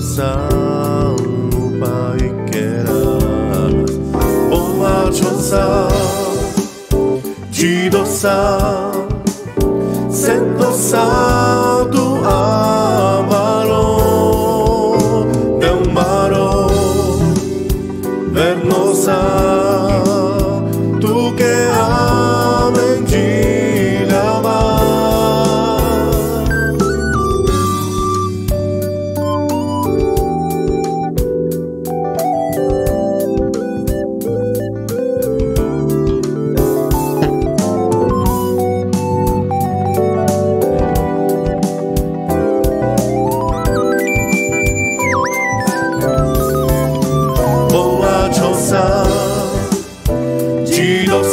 salmo pai querá Olá, Josá de doçal sendo saldo a varão não marou ver nos.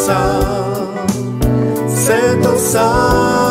Sentosa, Sentosa.